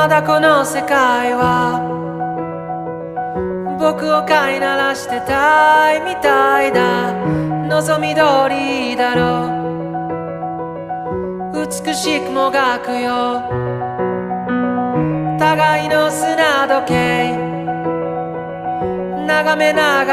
まだこの世界は。僕を飼いならしてたいみたいだ。望み通りだろ。う美しくもがくよ。互いの砂時計。眺めながら